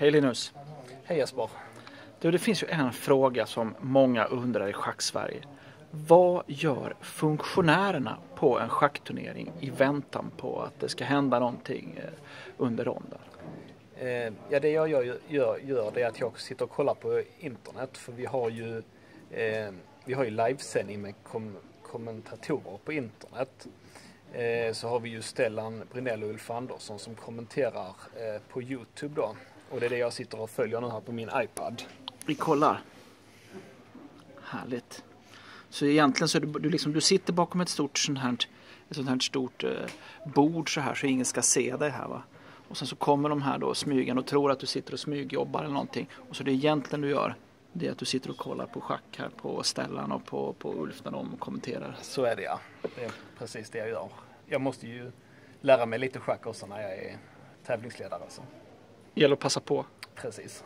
Hej Linus! Hej Jesper! Du, det finns ju en fråga som många undrar i Schacksverige. Vad gör funktionärerna på en schackturnering i väntan på att det ska hända någonting eh, under ronden? Eh, ja, det jag gör, gör, gör det är att jag sitter och kollar på internet för vi har ju, eh, vi har ju livesändning med kom, kommentatorer på internet. Eh, så har vi ju Stellan Brinell och Ulf Andersson som kommenterar eh, på Youtube då. Och det är det jag sitter och följer nu här på min iPad. Vi kollar. Härligt. Så egentligen så är du, du, liksom, du sitter bakom ett stort sånt här, ett sånt här stort eh, bord så här så ingen ska se dig här va. Och sen så kommer de här då smygen och tror att du sitter och smygjobbar eller någonting. Och så det är egentligen du gör det är att du sitter och kollar på schack här på Stellan och på, på Ulf när de kommenterar. Så är det ja. Det är precis det jag gör. Jag måste ju lära mig lite schack också när jag är tävlingsledare. Så. Det gäller att passa på. Precis.